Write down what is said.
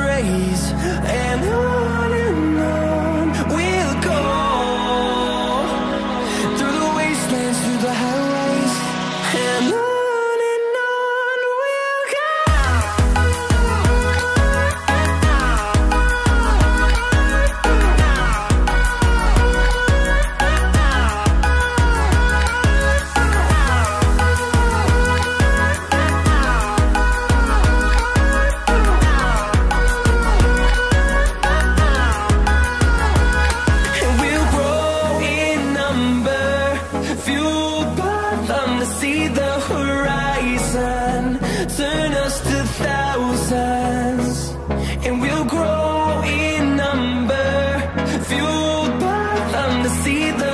rays and on and on. see the